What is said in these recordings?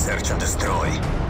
Search and destroy.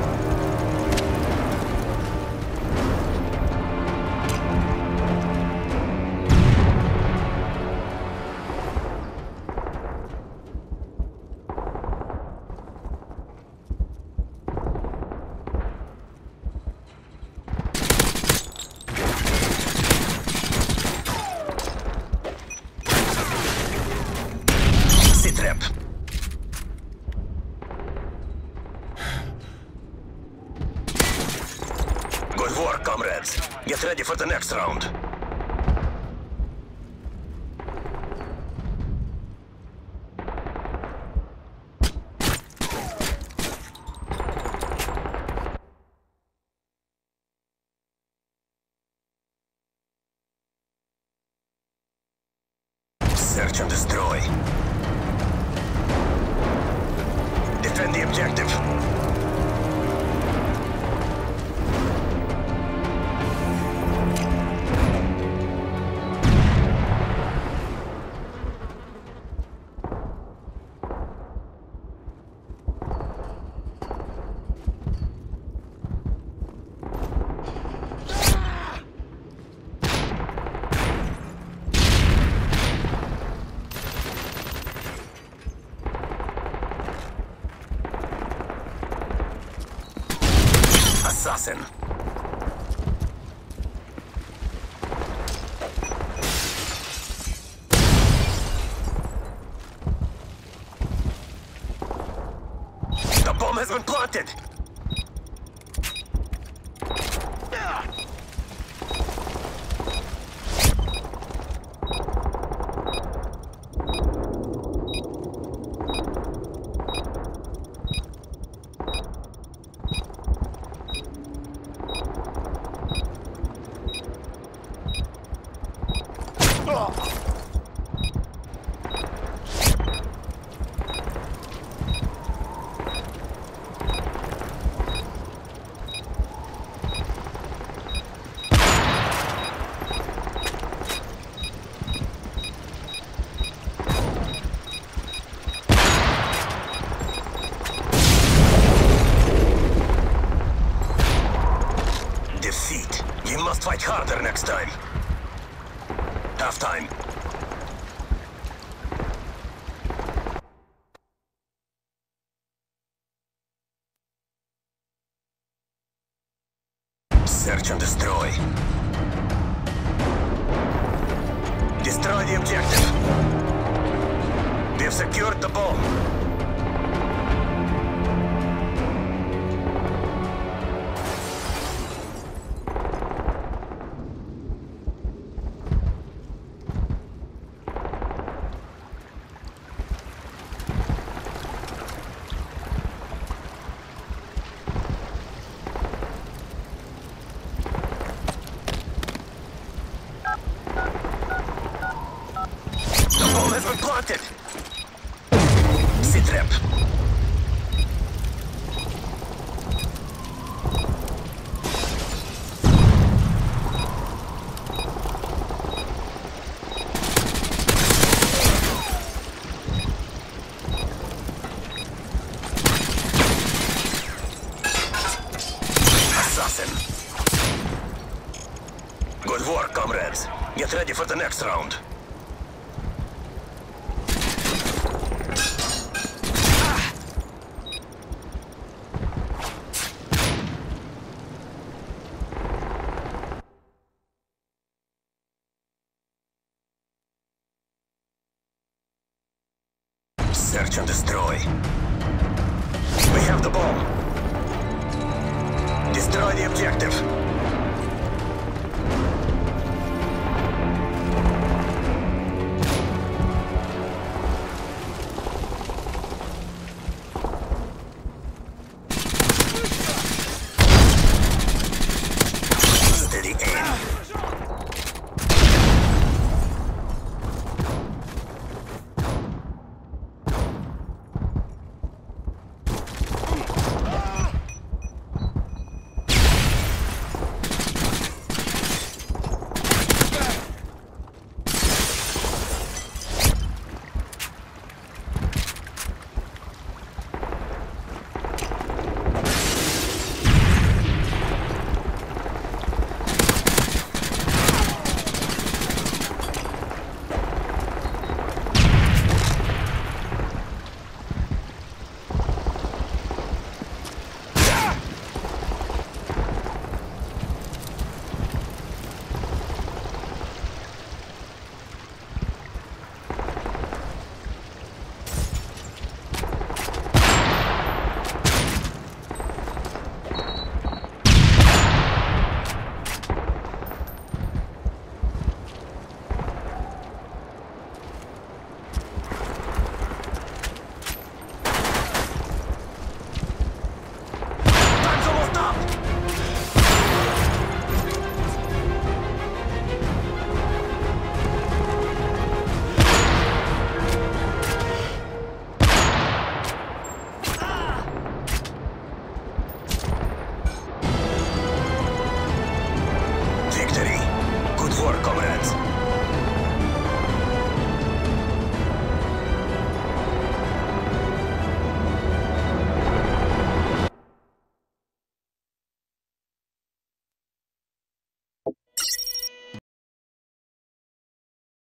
Comrades. Get ready for the next round. Search and destroy. Assassin. You must fight harder next time. Half time. Search and destroy. Destroy the objective. Have secured the bomb. Good work, comrades. Get ready for the next round. Search and destroy. We have the bomb. Destroy the objective.